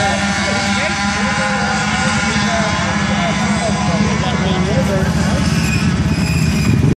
Yeah.